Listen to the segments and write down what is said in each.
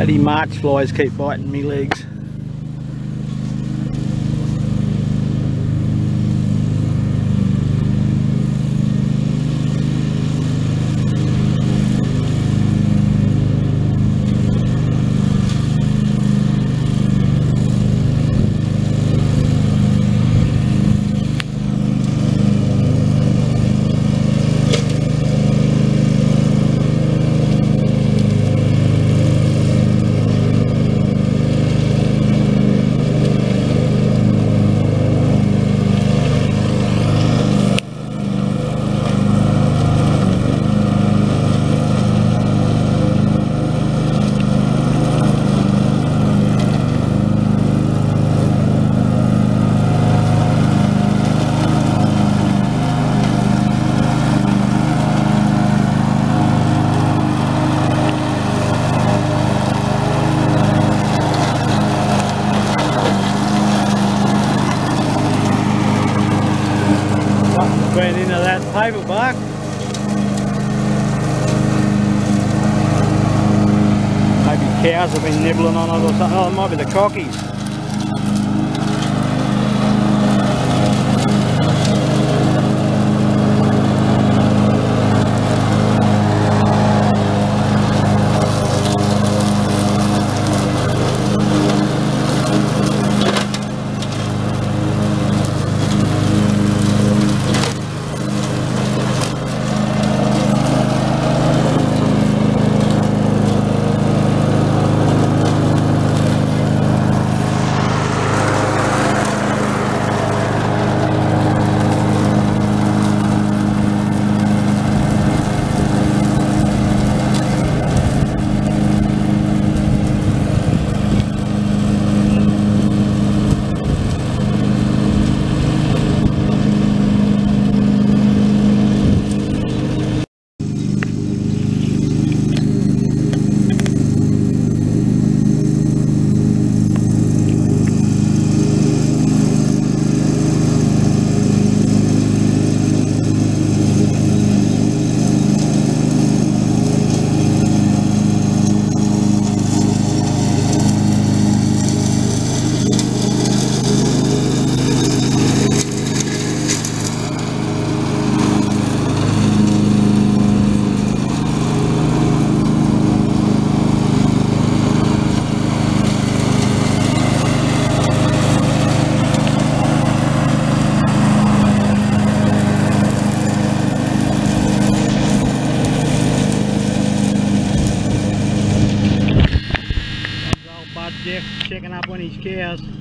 Bloody march flies keep biting me legs. That. Maybe cows have been nibbling on it or something. Oh, it might be the cockies. Checking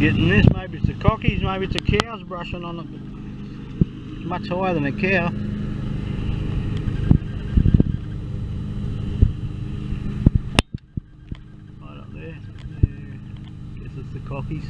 getting this. Maybe it's the cockies, maybe it's the cows brushing on it. It's much higher than a cow. Right up there. there. Guess it's the cockies.